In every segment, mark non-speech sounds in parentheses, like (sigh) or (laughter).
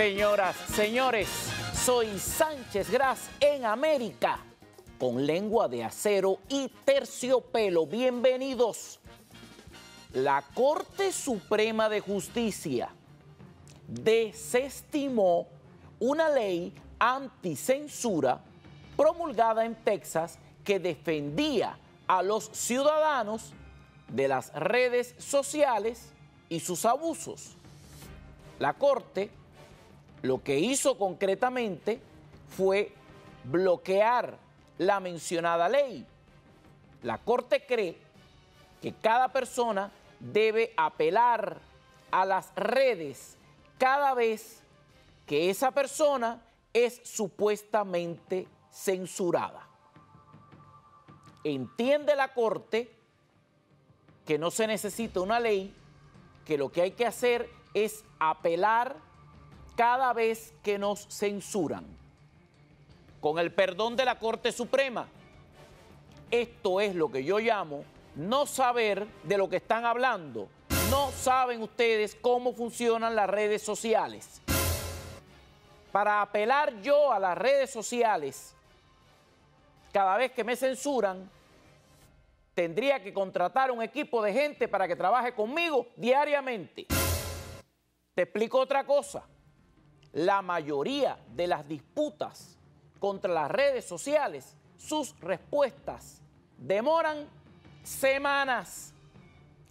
Señoras, señores, soy Sánchez Gras en América, con lengua de acero y terciopelo. Bienvenidos. La Corte Suprema de Justicia desestimó una ley anticensura promulgada en Texas que defendía a los ciudadanos de las redes sociales y sus abusos. La Corte lo que hizo concretamente fue bloquear la mencionada ley. La Corte cree que cada persona debe apelar a las redes cada vez que esa persona es supuestamente censurada. Entiende la Corte que no se necesita una ley, que lo que hay que hacer es apelar cada vez que nos censuran. Con el perdón de la Corte Suprema, esto es lo que yo llamo no saber de lo que están hablando. No saben ustedes cómo funcionan las redes sociales. Para apelar yo a las redes sociales, cada vez que me censuran, tendría que contratar un equipo de gente para que trabaje conmigo diariamente. Te explico otra cosa la mayoría de las disputas contra las redes sociales, sus respuestas demoran semanas.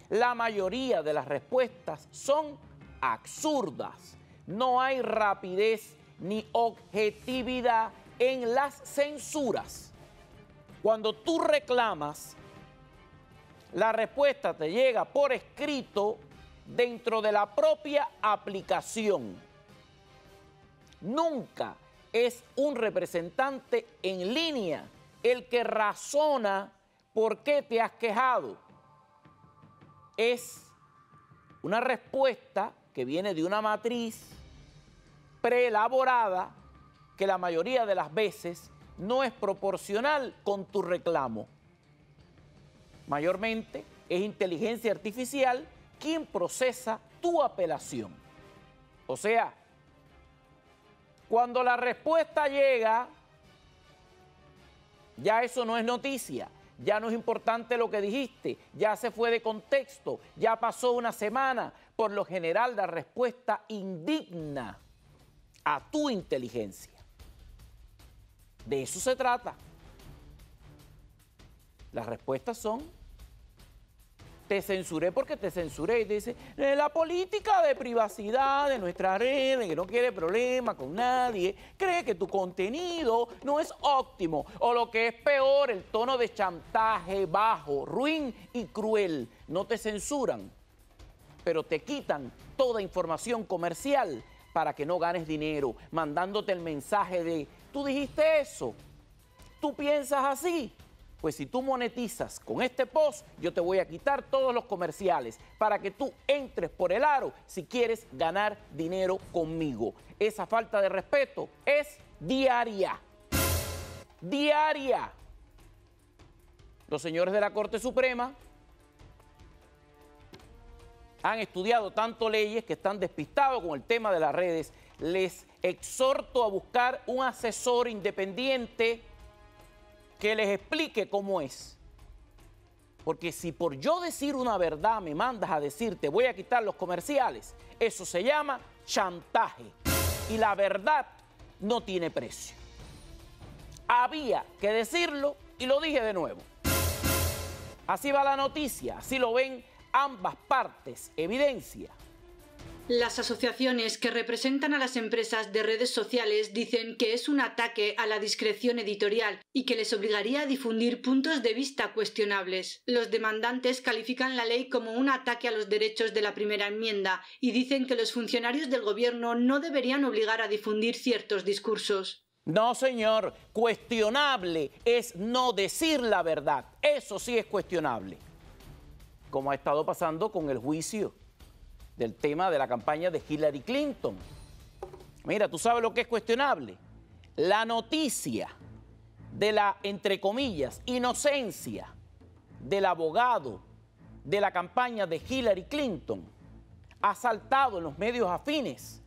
La mayoría de las respuestas son absurdas. No hay rapidez ni objetividad en las censuras. Cuando tú reclamas, la respuesta te llega por escrito dentro de la propia aplicación nunca es un representante en línea el que razona por qué te has quejado. Es una respuesta que viene de una matriz preelaborada que la mayoría de las veces no es proporcional con tu reclamo. Mayormente es inteligencia artificial quien procesa tu apelación. O sea, cuando la respuesta llega, ya eso no es noticia, ya no es importante lo que dijiste, ya se fue de contexto, ya pasó una semana. Por lo general la respuesta indigna a tu inteligencia. De eso se trata. Las respuestas son te censuré porque te censuré. Y dice, eh, la política de privacidad de nuestra red, que no quiere problema con nadie, cree que tu contenido no es óptimo. O lo que es peor, el tono de chantaje bajo, ruin y cruel. No te censuran, pero te quitan toda información comercial para que no ganes dinero, mandándote el mensaje de, tú dijiste eso, tú piensas así, pues si tú monetizas con este post, yo te voy a quitar todos los comerciales para que tú entres por el aro si quieres ganar dinero conmigo. Esa falta de respeto es diaria. Diaria. Los señores de la Corte Suprema han estudiado tanto leyes que están despistados con el tema de las redes. Les exhorto a buscar un asesor independiente que les explique cómo es. Porque si por yo decir una verdad me mandas a decir te voy a quitar los comerciales, eso se llama chantaje. Y la verdad no tiene precio. Había que decirlo y lo dije de nuevo. Así va la noticia, así lo ven ambas partes, evidencia. Las asociaciones que representan a las empresas de redes sociales dicen que es un ataque a la discreción editorial y que les obligaría a difundir puntos de vista cuestionables. Los demandantes califican la ley como un ataque a los derechos de la primera enmienda y dicen que los funcionarios del gobierno no deberían obligar a difundir ciertos discursos. No, señor, cuestionable es no decir la verdad. Eso sí es cuestionable. Como ha estado pasando con el juicio del tema de la campaña de Hillary Clinton. Mira, tú sabes lo que es cuestionable. La noticia de la, entre comillas, inocencia del abogado de la campaña de Hillary Clinton ha saltado en los medios afines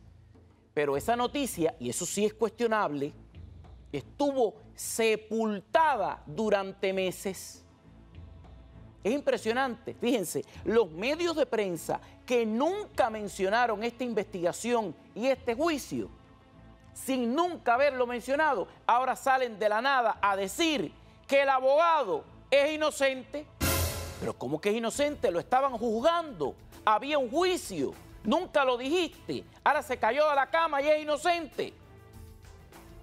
Pero esa noticia, y eso sí es cuestionable, estuvo sepultada durante meses. Es impresionante, fíjense, los medios de prensa que nunca mencionaron esta investigación y este juicio, sin nunca haberlo mencionado, ahora salen de la nada a decir que el abogado es inocente. Pero ¿cómo que es inocente? Lo estaban juzgando, había un juicio, nunca lo dijiste, ahora se cayó de la cama y es inocente.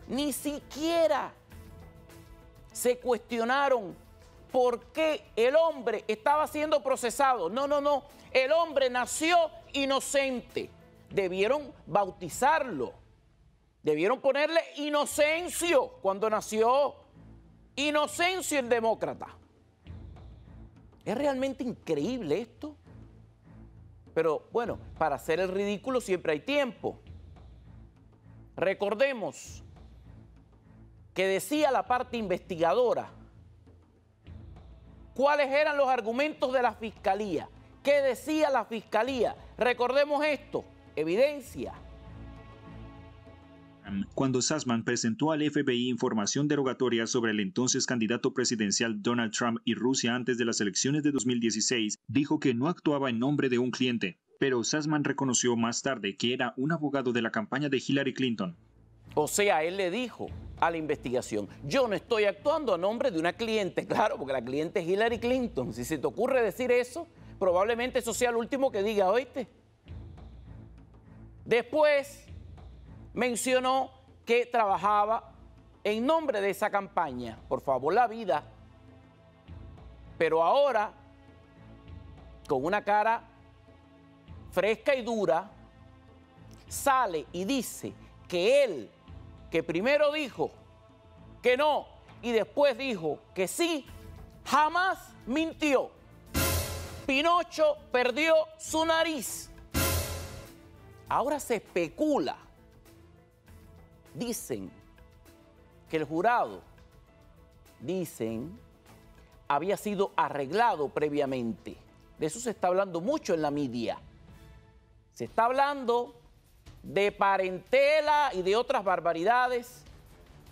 Ni siquiera se cuestionaron por qué el hombre estaba siendo procesado. No, no, no. El hombre nació inocente. Debieron bautizarlo. Debieron ponerle inocencio cuando nació. Inocencio el demócrata. Es realmente increíble esto. Pero bueno, para hacer el ridículo siempre hay tiempo. Recordemos que decía la parte investigadora cuáles eran los argumentos de la fiscalía, qué decía la fiscalía. Recordemos esto, evidencia. Cuando Sassman presentó al FBI información derogatoria sobre el entonces candidato presidencial Donald Trump y Rusia antes de las elecciones de 2016, dijo que no actuaba en nombre de un cliente. Pero Sassman reconoció más tarde que era un abogado de la campaña de Hillary Clinton. O sea, él le dijo a la investigación, yo no estoy actuando a nombre de una cliente, (laughs) claro, porque la cliente es Hillary Clinton. Si se te ocurre decir eso, probablemente eso sea lo último que diga, oíste. Después mencionó que trabajaba en nombre de esa campaña, por favor, la vida. Pero ahora, con una cara fresca y dura, sale y dice que él que primero dijo que no y después dijo que sí, jamás mintió. Pinocho perdió su nariz. Ahora se especula. Dicen que el jurado, dicen, había sido arreglado previamente. De eso se está hablando mucho en la media. Se está hablando de parentela y de otras barbaridades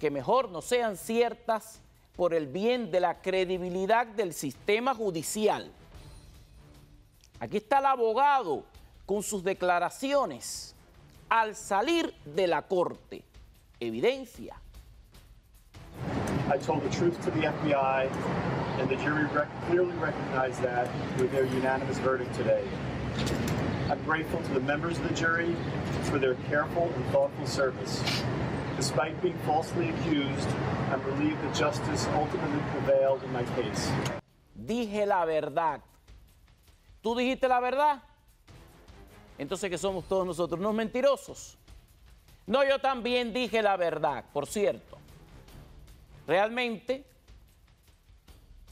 que mejor no sean ciertas por el bien de la credibilidad del sistema judicial. Aquí está el abogado con sus declaraciones al salir de la corte. Evidencia. I told the truth to the FBI, and the jury rec clearly recognized that with their unanimous verdict today. I'm grateful to the members of the jury for their careful and thoughtful service. Despite being falsely accused, I'm relieved that justice ultimately prevailed in my case. Dije la verdad. ¿Tú dijiste la verdad? Entonces, ¿qué somos todos nosotros? ¿Unos mentirosos? No, yo también dije la verdad, por cierto. Realmente,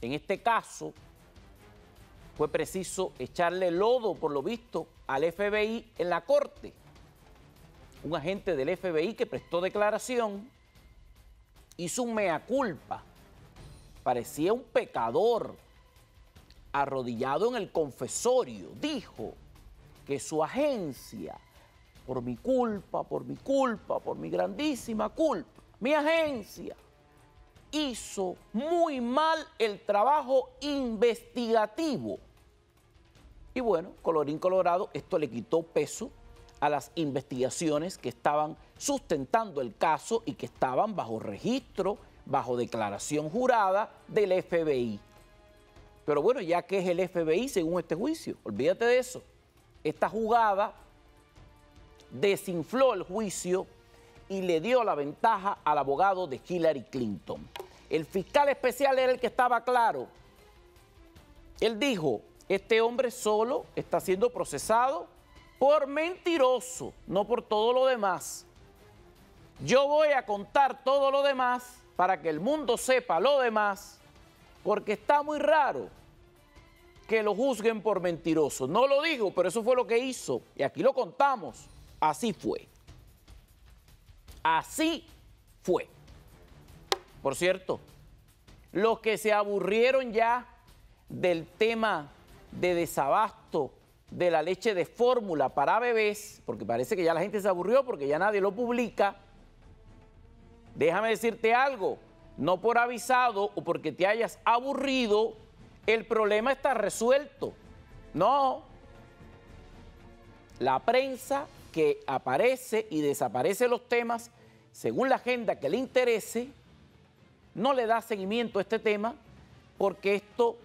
en este caso, fue preciso echarle lodo, por lo visto, al FBI en la corte. Un agente del FBI que prestó declaración hizo un mea culpa. Parecía un pecador arrodillado en el confesorio. Dijo que su agencia, por mi culpa, por mi culpa, por mi grandísima culpa, mi agencia hizo muy mal el trabajo investigativo y bueno, colorín colorado, esto le quitó peso a las investigaciones que estaban sustentando el caso y que estaban bajo registro, bajo declaración jurada del FBI. Pero bueno, ya que es el FBI según este juicio, olvídate de eso. Esta jugada desinfló el juicio y le dio la ventaja al abogado de Hillary Clinton. El fiscal especial era el que estaba claro. Él dijo, este hombre solo está siendo procesado por mentiroso, no por todo lo demás. Yo voy a contar todo lo demás para que el mundo sepa lo demás, porque está muy raro que lo juzguen por mentiroso. No lo digo, pero eso fue lo que hizo. Y aquí lo contamos. Así fue. Así fue. Por cierto, los que se aburrieron ya del tema de desabasto de la leche de fórmula para bebés, porque parece que ya la gente se aburrió porque ya nadie lo publica, déjame decirte algo, no por avisado o porque te hayas aburrido, el problema está resuelto. No. La prensa que aparece y desaparece los temas según la agenda que le interese, no le da seguimiento a este tema porque esto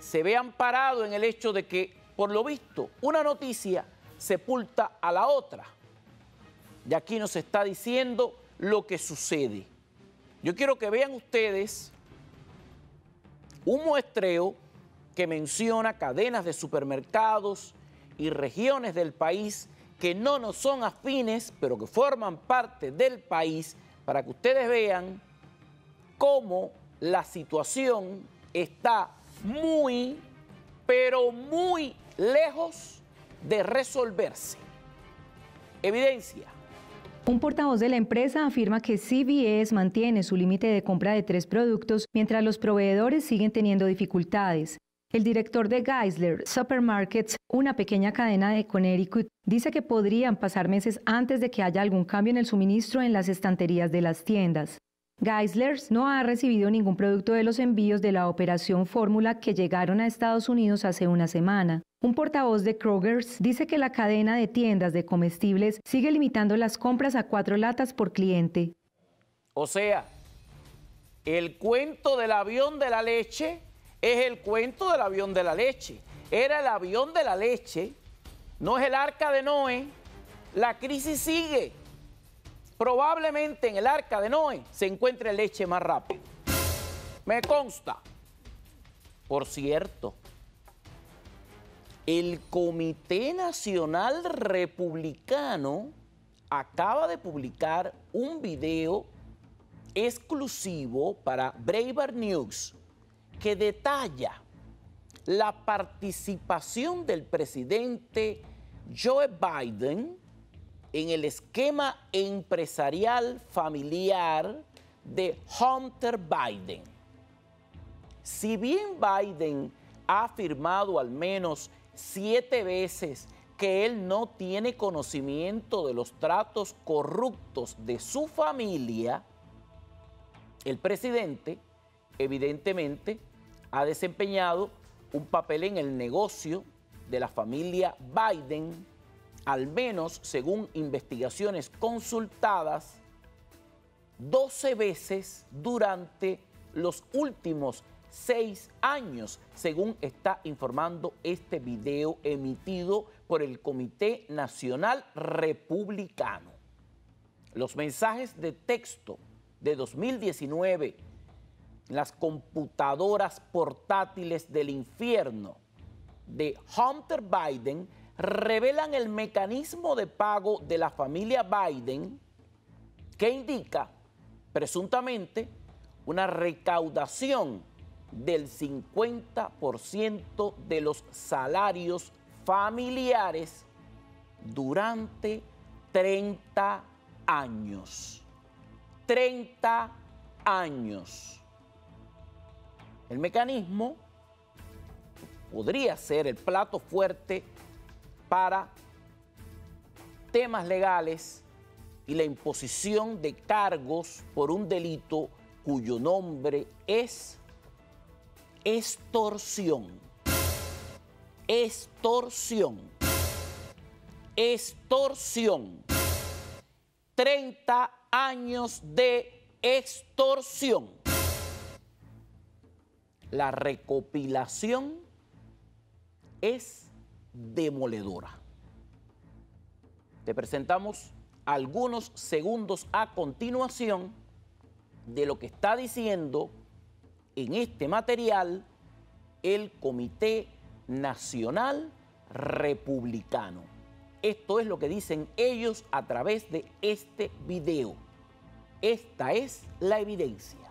se ve amparado en el hecho de que, por lo visto, una noticia sepulta a la otra. Y aquí nos está diciendo lo que sucede. Yo quiero que vean ustedes un muestreo que menciona cadenas de supermercados y regiones del país que no nos son afines, pero que forman parte del país, para que ustedes vean cómo la situación está muy, pero muy lejos de resolverse. Evidencia. Un portavoz de la empresa afirma que CBS mantiene su límite de compra de tres productos mientras los proveedores siguen teniendo dificultades. El director de Geisler Supermarkets, una pequeña cadena de Connecticut, dice que podrían pasar meses antes de que haya algún cambio en el suministro en las estanterías de las tiendas. Geisler no ha recibido ningún producto de los envíos de la operación Fórmula que llegaron a Estados Unidos hace una semana. Un portavoz de Kroger's dice que la cadena de tiendas de comestibles sigue limitando las compras a cuatro latas por cliente. O sea, el cuento del avión de la leche es el cuento del avión de la leche. Era el avión de la leche, no es el arca de Noé. La crisis sigue. Probablemente en el arca de Noé se encuentre leche más rápido. Me consta. Por cierto, el Comité Nacional Republicano acaba de publicar un video exclusivo para Braver News que detalla la participación del presidente Joe Biden en el esquema empresarial familiar de Hunter Biden. Si bien Biden ha afirmado al menos siete veces que él no tiene conocimiento de los tratos corruptos de su familia, el presidente evidentemente ha desempeñado un papel en el negocio de la familia Biden, al menos según investigaciones consultadas, 12 veces durante los últimos seis años, según está informando este video emitido por el Comité Nacional Republicano. Los mensajes de texto de 2019, las computadoras portátiles del infierno de Hunter Biden revelan el mecanismo de pago de la familia Biden que indica presuntamente una recaudación del 50% de los salarios familiares durante 30 años. 30 años. El mecanismo podría ser el plato fuerte para temas legales y la imposición de cargos por un delito cuyo nombre es extorsión. Extorsión. Extorsión. 30 años de extorsión. La recopilación es demoledora. Te presentamos algunos segundos a continuación de lo que está diciendo en este material el Comité Nacional Republicano. Esto es lo que dicen ellos a través de este video. Esta es la evidencia.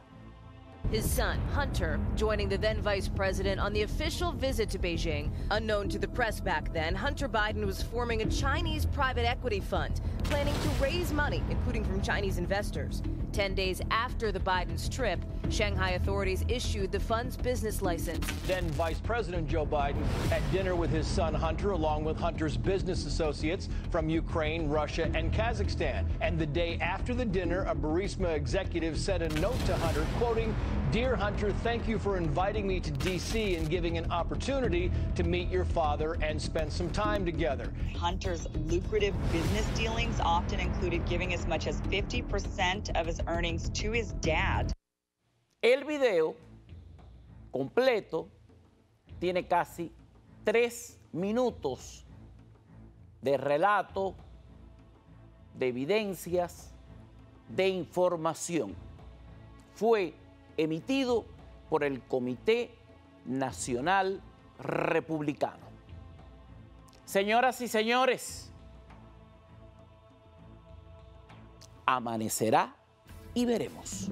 His son, Hunter, joining the then vice president on the official visit to Beijing. Unknown to the press back then, Hunter Biden was forming a Chinese private equity fund, planning to raise money, including from Chinese investors. Ten days after the Biden's trip, Shanghai authorities issued the fund's business license. Then Vice President Joe Biden at dinner with his son Hunter, along with Hunter's business associates from Ukraine, Russia, and Kazakhstan. And the day after the dinner, a Burisma executive sent a note to Hunter, quoting, Dear Hunter, thank you for inviting me to D.C. and giving an opportunity to meet your father and spend some time together. Hunter's lucrative business dealings often included giving as much as 50% of his earnings to his dad. El video completo tiene casi tres minutos de relato, de evidencias, de información. Fue emitido por el Comité Nacional Republicano. Señoras y señores, amanecerá y veremos.